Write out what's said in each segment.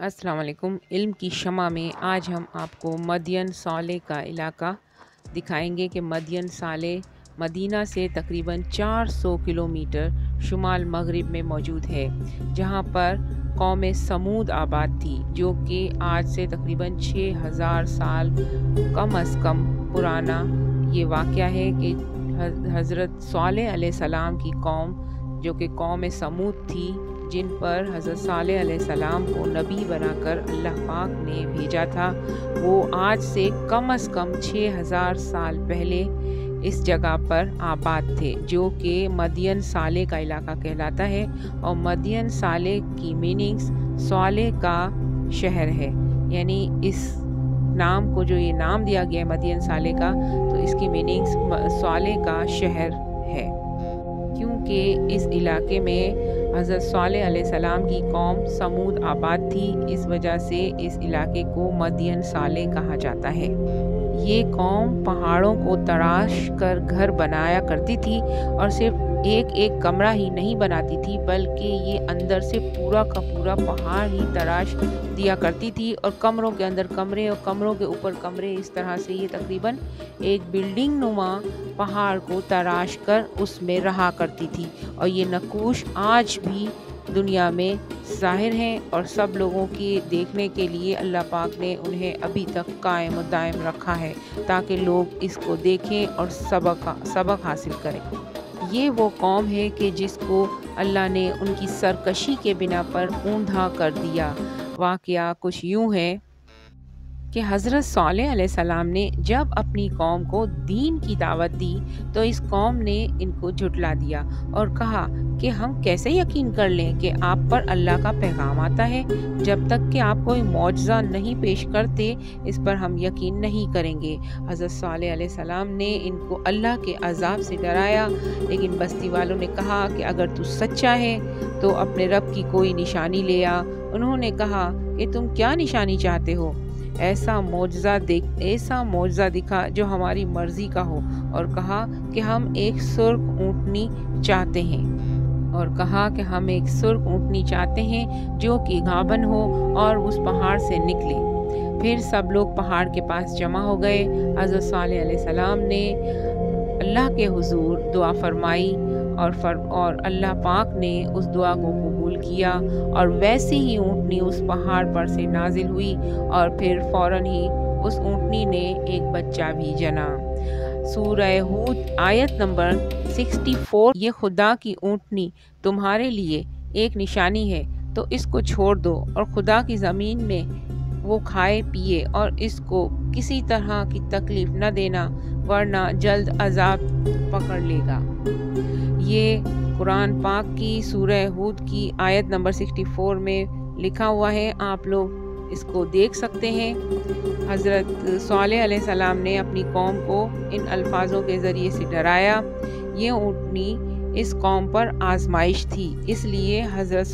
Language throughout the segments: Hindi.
अस्सलाम वालेकुम इल्म की शमा में आज हम आपको मदियन साले का इलाका दिखाएँगे कि मदियन साले मदीना से तकरीबन 400 किलोमीटर शुमाल मगरब में मौजूद है, जहाँ पर कौम समूद आबाद थी, जो कि आज से तकरीबन 6000 साल कम अज़ कम पुराना ये वाक़ है कि हज़रत साल सलाम की कौम, जो कि कौम समूद थी जिन पर हज़रत साल सलाम को नबी बनाकर अल्लाह पाक ने भेजा था, वो आज से कम अज़ कम छः हज़ार साल पहले इस जगह पर आबाद थे, जो कि मदियन साले का इलाका कहलाता है और मदियन साले की मीनिंग्स साले का शहर है। यानी इस नाम को जो ये नाम दिया गया है मदियन साले का तो इसकी मीनिंग्स साले का शहर है। क्योंकि इस इलाके में हज़रत सलाम की कौम समूद आबाद थी। इस वजह से इस इलाके को मदियन साले कहा जाता है। ये कौम पहाड़ों को तराश कर घर बनाया करती थी और सिर्फ़ एक एक कमरा ही नहीं बनाती थी, बल्कि ये अंदर से पूरा का पूरा पहाड़ ही तराश दिया करती थी और कमरों के अंदर कमरे और कमरों के ऊपर कमरे, इस तरह से ये तकरीबन एक बिल्डिंग नुमा पहाड़ को तराश कर उसमें रहा करती थी। और ये नकूश आज भी दुनिया में ज़ाहिर हैं और सब लोगों के देखने के लिए अल्लाह पाक ने उन्हें अभी तक कायम दायम रखा है, ताकि लोग इसको देखें और सबक सबक हासिल करें। ये वो कौम है कि जिसको अल्लाह ने उनकी सरकशी के बिना पर ऊंधा कर दिया। वाक़ कुछ यूँ है कि हज़रत सलाम ने जब अपनी कौम को दीन की दावत दी तो इस कौम ने इनको झुटला दिया और कहा कि हम कैसे यकीन कर लें कि आप पर अल्लाह का पैगाम आता है? जब तक कि आप कोई मुआवजा नहीं पेश करते, इस पर हम यकीन नहीं करेंगे। हज़रत सलाम ने इनको अल्लाह के अजाब से डराया, लेकिन बस्ती वालों ने कहा कि अगर तू सच्चा है तो अपने रब की कोई निशानी ले आ। उन्होंने कहा कि तुम क्या निशानी चाहते हो? ऐसा मुआवजा देख, ऐसा मुआवजा दिखा जो हमारी मर्ज़ी का हो। और कहा कि हम एक सुर्ख ऊँटनी चाहते हैं। और कहा कि हम एक सुर्ख ऊँटनी चाहते हैं जो कि गाबन हो और उस पहाड़ से निकले। फिर सब लोग पहाड़ के पास जमा हो गए। हज़रत सलाम ने अल्लाह के हुजूर दुआ फरमाई और फर, और अल्लाह पाक ने उस दुआ को कबूल किया और वैसे ही ऊँटनी उस पहाड़ पर से नाजिल हुई और फिर फ़ौर ही उस ऊँटनी ने एक बच्चा भी जना। सूरह हूद, आयत नंबर 64 ये खुदा की ऊँटनी तुम्हारे लिए एक निशानी है तो इसको छोड़ दो और खुदा की ज़मीन में वो खाए, पिए और इसको किसी तरह की तकलीफ़ न देना, वरना जल्द अजाब पकड़ लेगा। ये कुरान पाक की, सूरह हूद की आयत नंबर 64 में लिखा हुआ है। आप लोग इसको देख सकते हैं। हज़रत सलाम ने अपनी कौम को इन अल्फाजों के ज़रिए से डराया। ये ऊँटनी इस कौम पर आजमाइश थी। इसलिए हज़रत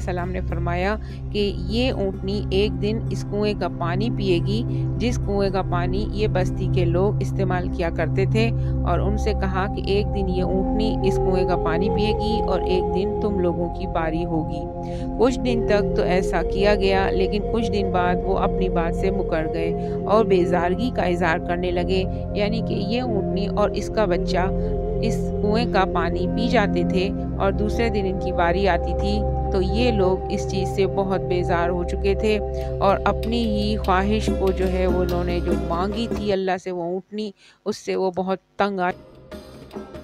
सलाम ने फरमाया कि ये ऊँटनी एक दिन इस कुएँ का पानी पिएगी, जिस कुएँ का पानी ये बस्ती के लोग इस्तेमाल किया करते थे और उनसे कहा कि एक दिन ये ऊँटनी इस कुएँ का पानी पिएगी और एक दिन तुम लोगों की बारी होगी। कुछ दिन तक तो ऐसा किया गया, लेकिन कुछ दिन बाद वो अपनी बात से मुकर गए और बेजारगी का इजहार करने लगे, यानी कि ये ऊँटनी और इसका बच्चा इस कुएँ का पानी पी जाते थे और दूसरे दिन इनकी बारी आती थी तो ये लोग इस चीज़ से बहुत बेजार हो चुके थे और अपनी ही ख्वाहिश को जो है वो उन्होंने जो मांगी थी अल्लाह से वो ऊँटनी, उससे वो बहुत तंग आ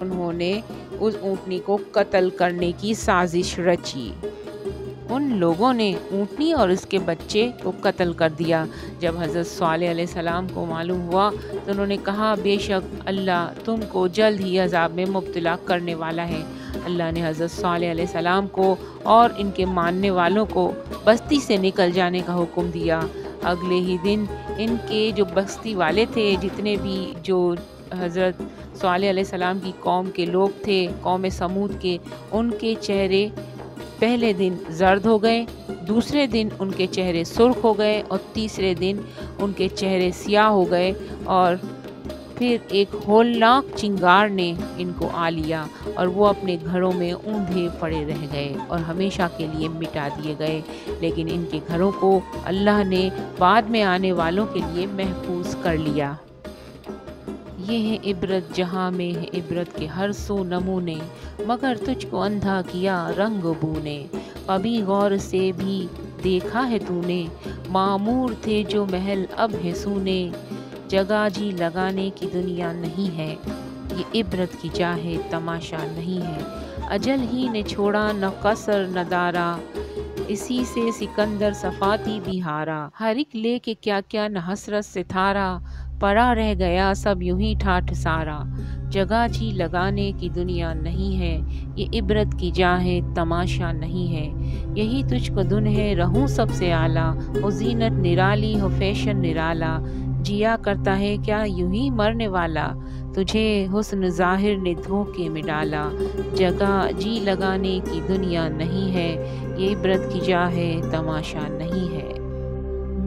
उन्होंने उस ऊँटनी को कत्ल करने की साजिश रची। उन लोगों ने ऊँटनी और उसके बच्चे को कत्ल कर दिया। जब हज़रत सलाम को मालूम हुआ तो उन्होंने कहा, बेशक अल्लाह तुमको जल्द ही अजाब में मुबतला करने वाला है। अल्लाह ने हज़रत सलाम को और इनके मानने वालों को बस्ती से निकल जाने का हुक्म दिया। अगले ही दिन इनके जो बस्ती वाले थे, जितने भी जो हज़रत सलाम की कौम के लोग थे, कौम समूद के, उनके चेहरे पहले दिन जर्द हो गए, दूसरे दिन उनके चेहरे सुर्ख हो गए और तीसरे दिन उनके चेहरे सियाह हो गए और फिर एक होलनाक चिंगार ने इनको आ लिया और वो अपने घरों में ऊंधे पड़े रह गए और हमेशा के लिए मिटा दिए गए। लेकिन इनके घरों को अल्लाह ने बाद में आने वालों के लिए महफूज कर लिया। ये है इबरत, जहाँ में है इबरत के हर सो नमूने, मगर तुझको अंधा किया रंग बूने। कभी गौर से भी देखा है तूने, मामूर थे जो महल अब है सूने। जगह जी लगाने की दुनिया नहीं है, ये इबरत की चाहे तमाशा नहीं है। अजल ही ने छोड़ा न कसर न दारा, इसी से सिकंदर सफाती बिहारा। हर एक ले के क्या क्या न हसरत से थारा पड़ा रह गया सब यूँ ही ठाठ सारा। जगह जी लगाने की दुनिया नहीं है, ये इबरत की जा है तमाशा नहीं है। यही तुझको धुन है, रहूँ सबसे आला। हो जीनत निराली, हो फ़ैशन निराला। जिया करता है क्या यूँ ही मरने वाला? तुझे हुस्न ज़ाहिर ने धोखे में डाला। जगह जी लगाने की दुनिया नहीं है, ये इबरत की जा है तमाशा नहीं है।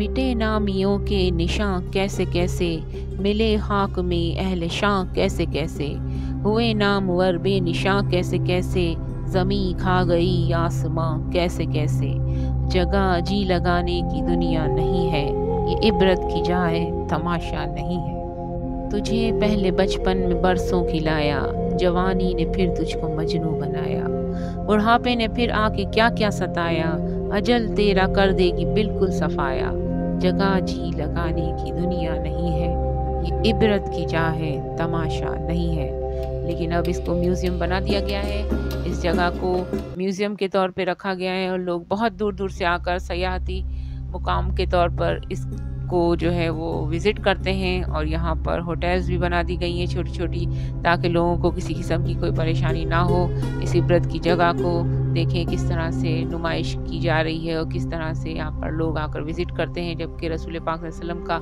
मिटे नामियों के निशां कैसे कैसे? मिले खाक में अहल शां कैसे कैसे? हुए नाम नामवर बेनिशां कैसे कैसे? ज़मी खा गई आसमां कैसे कैसे? जगह जी लगाने की दुनिया नहीं है, ये इबरत की जाए तमाशा नहीं है। तुझे पहले बचपन में बरसों खिलाया, जवानी ने फिर तुझको मजनू बनाया। बुढ़ापे ने फिर आके क्या क्या सताया, अजल तेरा कर देगी बिल्कुल सफाया। जगह जी लगाने की दुनिया नहीं है। ये इबरत की जा है, तमाशा नहीं है। लेकिन अब इसको म्यूज़ियम बना दिया गया है। इस जगह को म्यूज़ियम के तौर पे रखा गया है और लोग बहुत दूर दूर से आकर सयाहती मुकाम के तौर पर इस को जो है वो विज़िट करते हैं और यहाँ पर होटल्स भी बना दी गई हैं छोटी छोटी ताकि लोगों को किसी किस्म की कोई परेशानी ना हो। इस इबरत की जगह को देखें किस तरह से नुमाइश की जा रही है और किस तरह से यहाँ पर लोग आकर विज़िट करते हैं, जबकि रसूल पाक वसल्लम का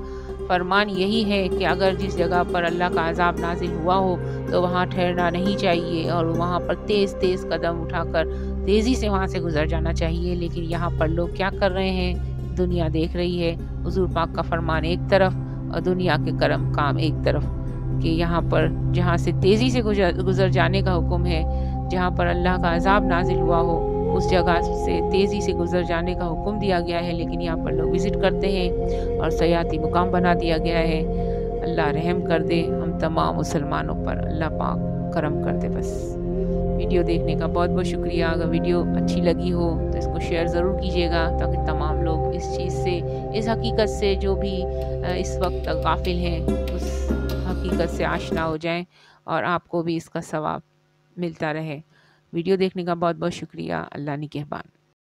फरमान यही है कि अगर जिस जगह पर अल्लाह का अजाब नाजिल हुआ हो तो वहाँ ठहरना नहीं चाहिए और वहाँ पर तेज़ तेज़ कदम उठाकर तेज़ी से वहाँ से गुजर जाना चाहिए। लेकिन यहाँ पर लोग क्या कर रहे हैं? दुनिया देख रही है, हजूर पाक का फरमान एक तरफ़ और दुनिया के करम काम एक तरफ़। कि यहाँ पर जहाँ से तेज़ी से गुजर गुजर जाने का हुक्म है, जहाँ पर अल्लाह का अजाब नाजिल हुआ हो, उस जगह से तेज़ी से गुजर जाने का हुक्म दिया गया है। लेकिन यहाँ पर लोग विज़िट करते हैं और सयाती मुकाम बना दिया गया है। अल्लाह रहम कर दे हम तमाम मुसलमानों पर, अल्लाह पाक करम कर दे बस। वीडियो देखने का बहुत बहुत शुक्रिया। अगर वीडियो अच्छी लगी हो तो इसको शेयर ज़रूर कीजिएगा, ताकि तमाम लोग इस चीज़ से, इस हकीकत से जो भी इस वक्त गाफिल हैं, उस हकीकत से आशना हो जाएँ और आपको भी इसका सवाब मिलता रहे। वीडियो देखने का बहुत बहुत शुक्रिया। अल्लाह निगहबान